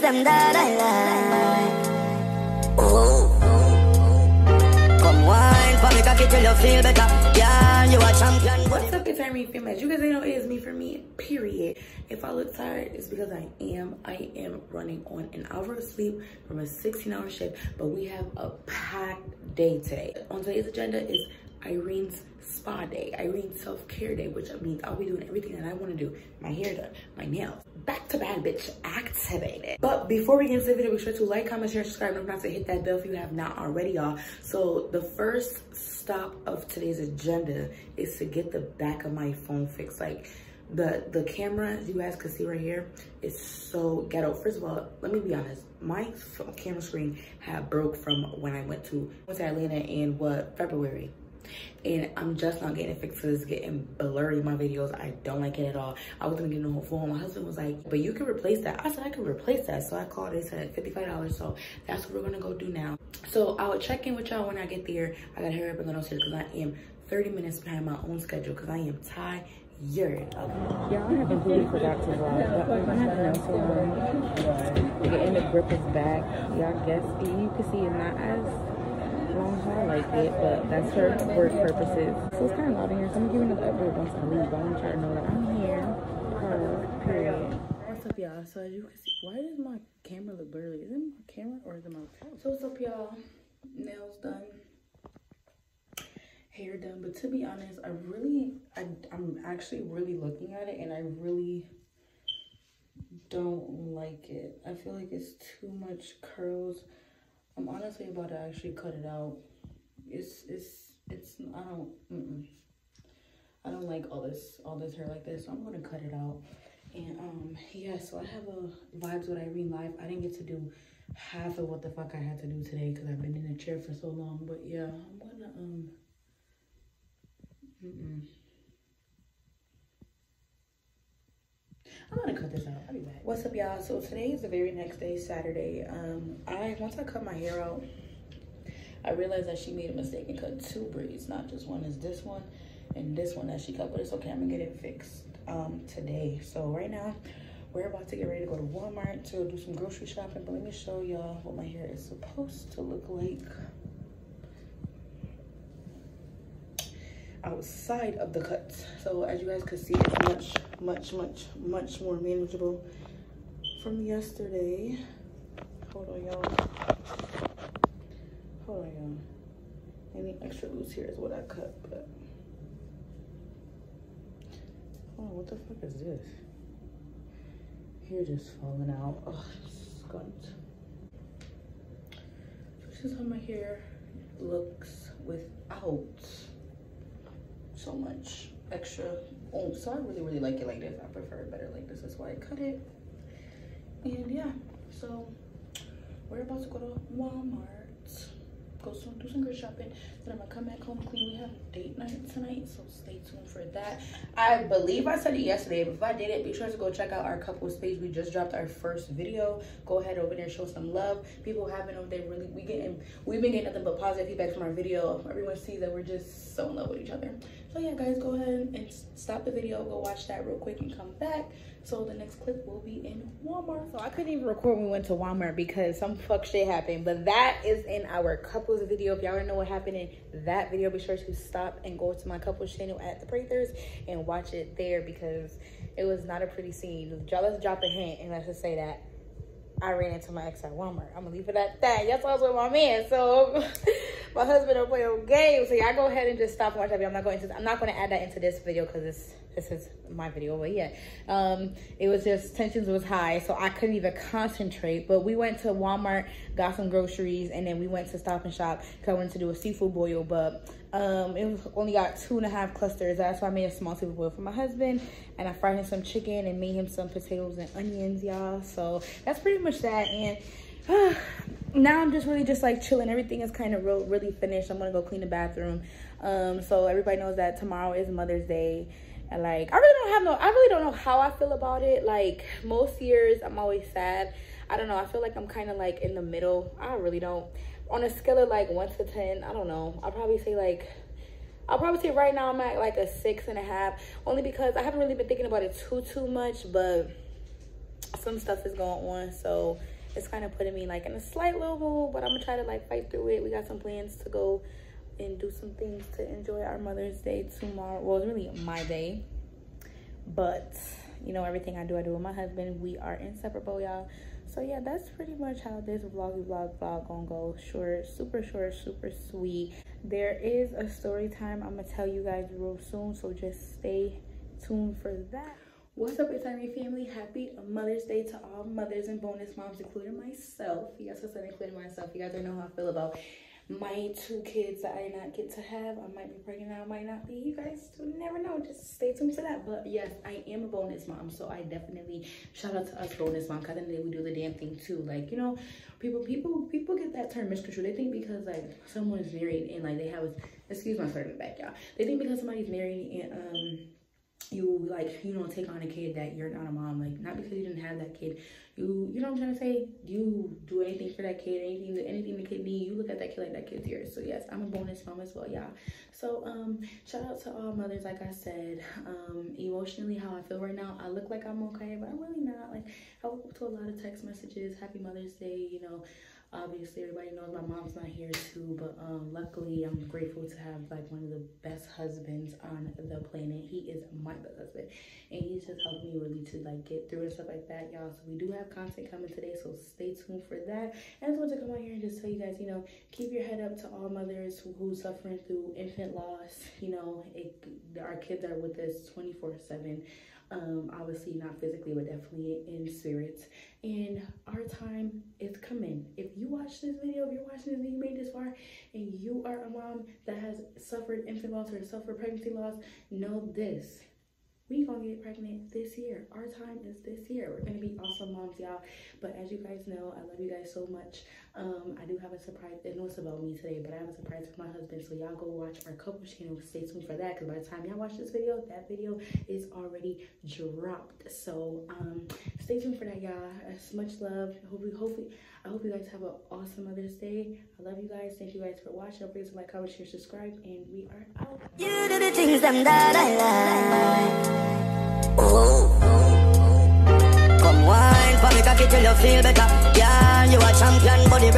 things them that I like. Oh. Come for me, cocky till you feel better. Yeah, you a champion. What's up, it's Irene Femme. As you guys know, it is me for me, period. If I look tired, it's because I am. I am running on an hour of sleep from a 16 hour shift, but we have a packed day today. On today's agenda is Irene's spa day, Irene's self-care day, which means I'll be doing everything that I want to do. My hair done, my nails, back to bad bitch activated. But before we get into the video, be sure to like, comment, share, subscribe, and not to hit that bell if you have not already, y'all. So the first stop of today's agenda is to get the back of my phone fixed. Like the the camera as you guys can see right here is so ghetto first of all let me be honest my camera screen had broke from when i went to went to atlanta in what february and I'm just not getting it fixed because it's getting blurry in my videos. I don't like it at all. I was gonna get a whole phone. My husband was like, but you can replace that. I said, I can replace that. So I called, they said $55. So that's what we're gonna go do now. So I will check in with y'all when I get there. I gotta hurry up and go downstairs because I am 30 minutes behind my own schedule because I am tired. Okay. Yeah, I haven't really forgot to vlog, I haven't. The end of grip is back. Y'all guess you can see it's not as long as I like it, but that's for work purposes. So it's kind of loud in here, so I'm giving another update once I leave. But I want y'all to know that I'm here. Her, period. What's up, y'all? So as you can see, why does my camera look blurry? Is it my camera or is it my phone? So what's up, y'all? Nails done. Hair done. But to be honest, I really, I, I'm actually really looking at it and I really don't like it. I feel like it's too much curls. I'm honestly about to actually cut it out. It's, it's, it's, I don't, mm -mm. I don't like all this, all this hair like this, so I'm gonna cut it out. And um, yeah, so I have a Vibes with Irene live. I didn't get to do half of what the fuck I had to do today because I've been in a chair for so long. But yeah, I'm gonna, um, mm I'm gonna cut this out. I'll back. What's up, y'all? So today is the very next day, Saturday. Um, I once I cut my hair out, I realized that she made a mistake and cut two braids, not just one. Is this one and this one that she cut, but it's okay. I'm gonna get it fixed um today. So right now, we're about to get ready to go to Walmart to do some grocery shopping. But let me show y'all what my hair is supposed to look like. Outside of the cuts. So as you guys can see, it's much, much, much, much more manageable from yesterday. Hold on, y'all. Hold on, y'all. Any extra loose here is what I cut, but. Oh, what the fuck is this? Hair just falling out. Oh, scunt. This is how my hair looks without so much extra oomph. So I really, really like it like this. I prefer it better like this. That's why I cut it. And yeah, so we're about to go to Walmart. Go some, do some grocery shopping. Then I'm gonna come back home clean. We have date night tonight, so stay tuned for that. I believe I said it yesterday, but if I did it, be sure to go check out our couples page. We just dropped our first video. Go ahead over there, show some love. People have been over there really. We getting, we've been getting nothing but positive feedback from our video. Everyone sees that we're just so in love with each other. So yeah, guys, go ahead and stop the video. Go watch that real quick and come back. So the next clip will be in Walmart. So I couldn't even record when we went to Walmart because some fuck shit happened. But that is in our couples video. If y'all to know what happened in that video, be sure to stop and go to my couples channel at the Prathers and watch it there because it was not a pretty scene. Let's drop a hint and let's just say that I ran into my ex at Walmart. I'm gonna leave it at that. Yes, I was with my man, so my husband don't play no games. So y'all go ahead and just stop and watch that video. I'm not going to. I'm not going to add that into this video because it's this is my video, but yeah, um, it was just tensions was high, so I couldn't even concentrate. But we went to Walmart, got some groceries, and then we went to Stop and Shop because I wanted to do a seafood boil, but um, it was only got two and a half clusters. That's why I made a small seafood boil for my husband, and I fried him some chicken and made him some potatoes and onions, y'all. So that's pretty much that, and. Now I'm just really just like chilling. Everything is kind of real, really finished. I'm gonna go clean the bathroom. Um, so everybody knows that tomorrow is Mother's Day. And like, I really don't have no, I really don't know how I feel about it. Like most years, I'm always sad. I don't know. I feel like I'm kind of like in the middle. I really don't. On a scale of like one to 10, I don't know. I'll probably say like, I'll probably say right now I'm at like a six and a half. Only because I haven't really been thinking about it too, too much. But some stuff is going on. So it's kind of putting me like in a slight little mood, but I'm gonna try to like fight through it. We got some plans to go and do some things to enjoy our Mother's Day tomorrow. Well, it's really my day, but you know, everything I do, I do with my husband. We are inseparable, y'all. So yeah, that's pretty much how this vloggy vlog vlog gonna go. Short, super short, super sweet. There is a story time I'm gonna tell you guys real soon, so just stay tuned for that. What's up, it's Irene family? Happy Mother's Day to all mothers and bonus moms, including myself. Yes, I said including myself. You guys don't know how I feel about my two kids that I did not get to have. I might be pregnant, I might not be. You guys never know. Just stay tuned for that. But yes, I am a bonus mom. So I definitely shout out to us bonus mom. Cause then we do the damn thing too. Like, you know, people people people get that term misconstrued. They think because like someone's married and like they have a excuse my the back, y'all. They think because somebody's married and um you like you don't take on a kid that you're not a mom. Like not because you didn't have that kid. You you know what i'm trying to say? You do anything for that kid anything anything the kid need you look at that kid like that kid's yours. So yes i'm a bonus mom as well y'all. So um shout out to all mothers like i said. Um emotionally how i feel right now i look like i'm okay but i'm really not. Like i woke up to a lot of text messages happy mother's day you know obviously everybody knows my mom's not here too but um luckily i'm grateful to have like one of the best husbands on the planet. He is my best husband and he's just helped me really to like get through and stuff like that y'all. So we do have content coming today so stay tuned for that. And i just want to come out here and just tell you guys you know keep your head up to all mothers who, who suffering through infant loss. You know it, our kids are with us 24 7 um obviously not physically but definitely in spirits. And our time is coming. If you watch this video if you're watching this and you made this far and you are a mom that has suffered infant loss or suffered pregnancy loss know this. We gonna get pregnant this year. Our time is this year. We're gonna be awesome moms y'all. But as you guys know i love you guys so much um i do have a surprise it knows about me today but i have a surprise for my husband so y'all go watch our couple channel stay tuned for that because by the time y'all watch this video that video is already dropped. So um stay tuned for that y'all. As much love. Hopefully hopefully i hope you guys have an awesome mother's day. I love you guys. Thank you guys for watching. Don't forget to like comment share subscribe and we are out. You do the things that I like. For me cocky till you feel better. Yeah, you a champion, broke.